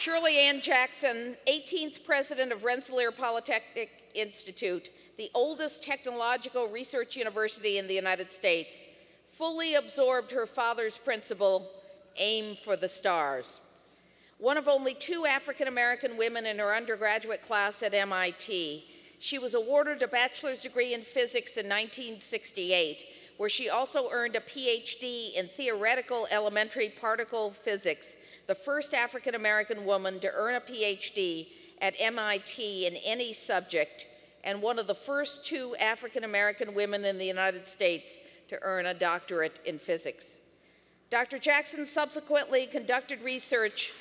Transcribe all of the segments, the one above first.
Shirley Ann Jackson, 18th president of Rensselaer Polytechnic Institute, the oldest technological research university in the United States, fully absorbed her father's principle, aim for the stars. One of only two African American women in her undergraduate class at MIT, she was awarded a bachelor's degree in physics in 1968, where she also earned a PhD in theoretical elementary particle physics, the first African American woman to earn a PhD at MIT in any subject, and one of the first two African American women in the United States to earn a doctorate in physics. Dr. Jackson subsequently conducted research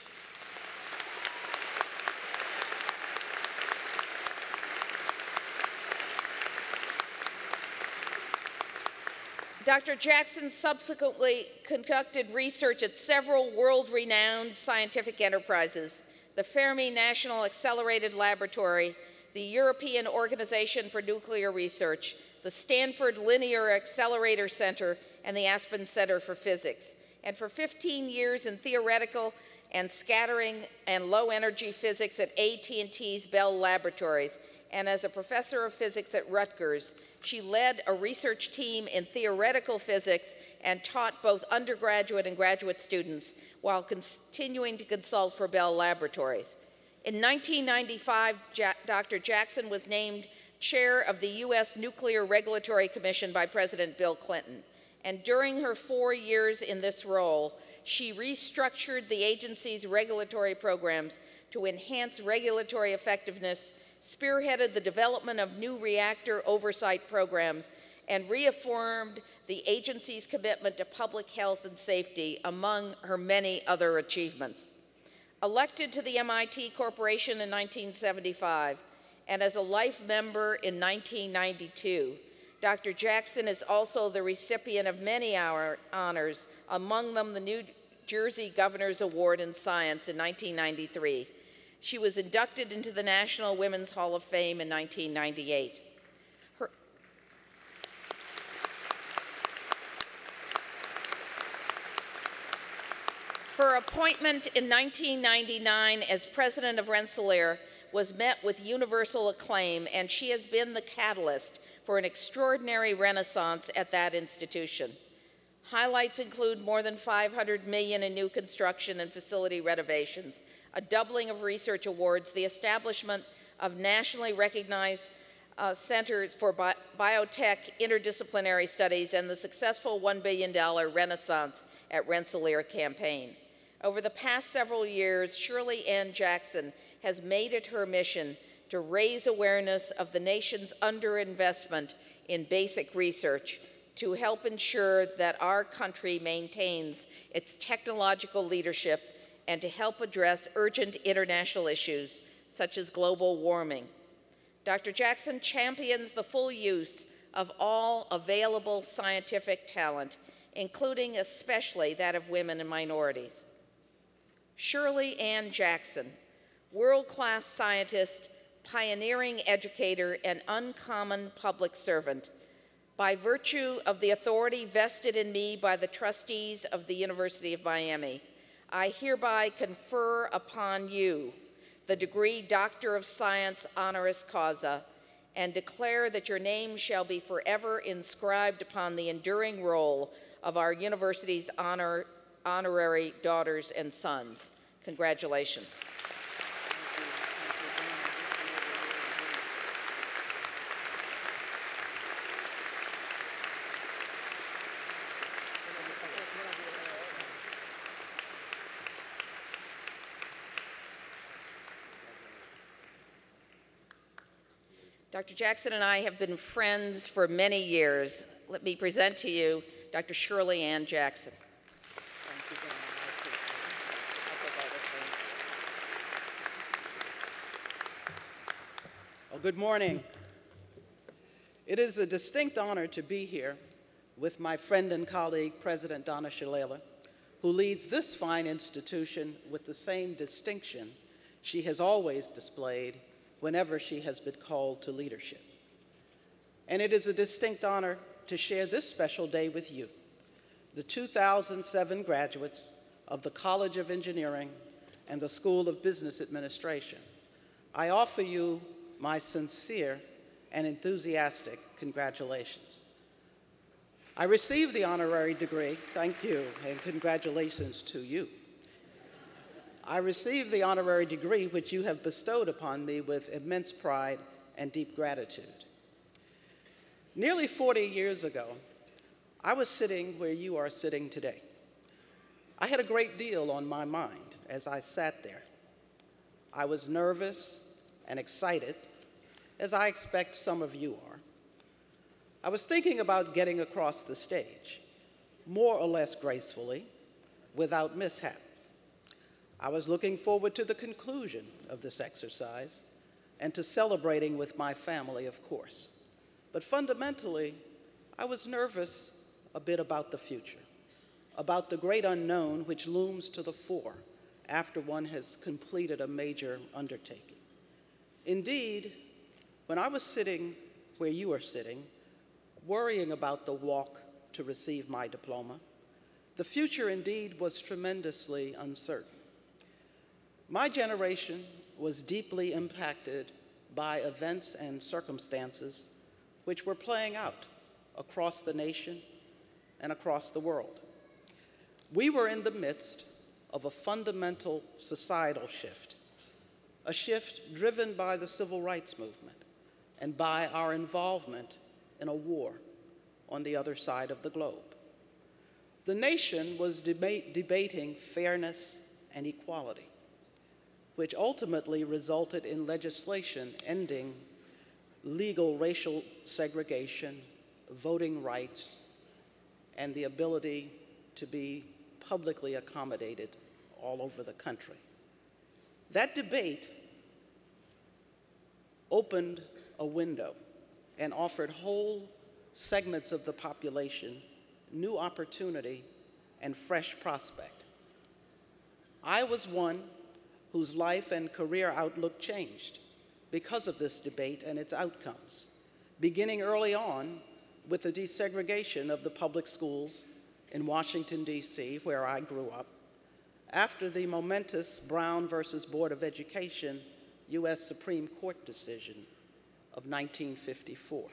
Dr. Jackson subsequently conducted research at several world-renowned scientific enterprises, the Fermi National Accelerator Laboratory, the European Organization for Nuclear Research, the Stanford Linear Accelerator Center, and the Aspen Center for Physics. And for 15 years in theoretical and scattering and low energy physics at AT&T's Bell Laboratories, and as a professor of physics at Rutgers, she led a research team in theoretical physics and taught both undergraduate and graduate students while continuing to consult for Bell Laboratories. In 1995, ja Dr. Jackson was named chair of the U.S. Nuclear Regulatory Commission by President Bill Clinton. And during her four years in this role, she restructured the agency's regulatory programs to enhance regulatory effectiveness spearheaded the development of new reactor oversight programs, and reaffirmed the agency's commitment to public health and safety, among her many other achievements. Elected to the MIT Corporation in 1975, and as a life member in 1992, Dr. Jackson is also the recipient of many honors, among them the New Jersey Governor's Award in Science in 1993. She was inducted into the National Women's Hall of Fame in 1998. Her, appointment in 1999 as president of Rensselaer was met with universal acclaim, and she has been the catalyst for an extraordinary renaissance at that institution. Highlights include more than 500 million in new construction and facility renovations, a doubling of research awards, the establishment of nationally recognized uh, for Bi Biotech Interdisciplinary Studies, and the successful $1 billion Renaissance at Rensselaer campaign. Over the past several years, Shirley Ann Jackson has made it her mission to raise awareness of the nation's underinvestment in basic research to help ensure that our country maintains its technological leadership and to help address urgent international issues such as global warming. Dr. Jackson champions the full use of all available scientific talent, including especially that of women and minorities. Shirley Ann Jackson, world-class scientist, pioneering educator, and uncommon public servant, by virtue of the authority vested in me by the trustees of the University of Miami, I hereby confer upon you the degree Doctor of Science honoris causa and declare that your name shall be forever inscribed upon the enduring roll of our university's honor, honorary daughters and sons. Congratulations. Dr. Jackson and I have been friends for many years. Let me present to you Dr. Shirley Ann Jackson. Well, good morning. It is a distinct honor to be here with my friend and colleague, President Donna Shalala, who leads this fine institution with the same distinction she has always displayed whenever she has been called to leadership. And it is a distinct honor to share this special day with you, the 2007 graduates of the College of Engineering and the School of Business Administration, I offer you my sincere and enthusiastic congratulations. I received the honorary degree, thank you, and congratulations to you. I received the honorary degree which you have bestowed upon me with immense pride and deep gratitude. Nearly 40 years ago, I was sitting where you are sitting today. I had a great deal on my mind as I sat there. I was nervous and excited, as I expect some of you are. I was thinking about getting across the stage, more or less gracefully, without mishap. I was looking forward to the conclusion of this exercise and to celebrating with my family, of course. But fundamentally, I was nervous a bit about the future, about the great unknown which looms to the fore after one has completed a major undertaking. Indeed, when I was sitting where you are sitting, worrying about the walk to receive my diploma, the future indeed was tremendously uncertain. My generation was deeply impacted by events and circumstances which were playing out across the nation and across the world. We were in the midst of a fundamental societal shift, a shift driven by the civil rights movement and by our involvement in a war on the other side of the globe. The nation was deba debating fairness and equality, which ultimately resulted in legislation ending legal racial segregation, voting rights, and the ability to be publicly accommodated all over the country. That debate opened a window and offered whole segments of the population new opportunity and fresh prospect. I was one whose life and career outlook changed because of this debate and its outcomes, beginning early on with the desegregation of the public schools in Washington, D.C., where I grew up, after the momentous Brown versus Board of Education U.S. Supreme Court decision of 1954.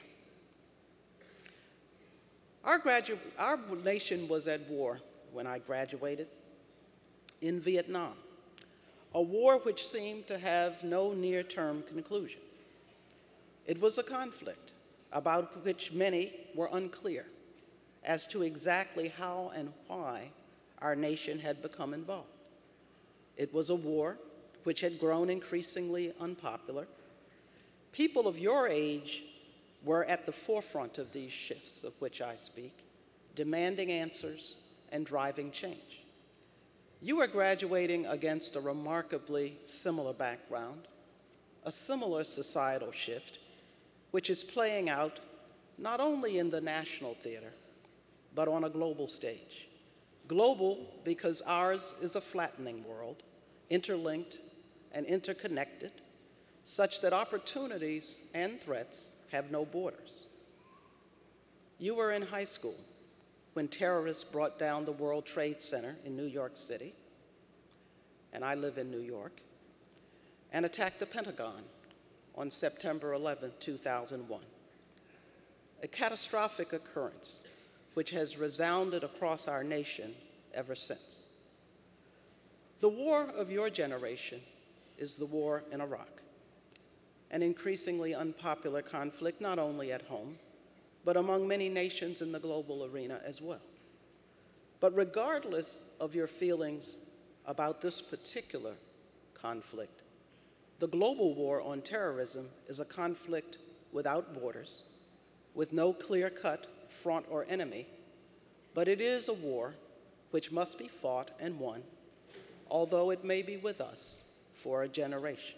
Our, our nation was at war when I graduated in Vietnam a war which seemed to have no near term conclusion. It was a conflict about which many were unclear as to exactly how and why our nation had become involved. It was a war which had grown increasingly unpopular. People of your age were at the forefront of these shifts of which I speak, demanding answers and driving change. You are graduating against a remarkably similar background, a similar societal shift, which is playing out not only in the national theater, but on a global stage. Global because ours is a flattening world, interlinked and interconnected, such that opportunities and threats have no borders. You were in high school when terrorists brought down the World Trade Center in New York City, and I live in New York, and attacked the Pentagon on September 11, 2001. A catastrophic occurrence which has resounded across our nation ever since. The war of your generation is the war in Iraq, an increasingly unpopular conflict not only at home, but among many nations in the global arena as well. But regardless of your feelings about this particular conflict, the global war on terrorism is a conflict without borders, with no clear cut front or enemy, but it is a war which must be fought and won, although it may be with us for a generation.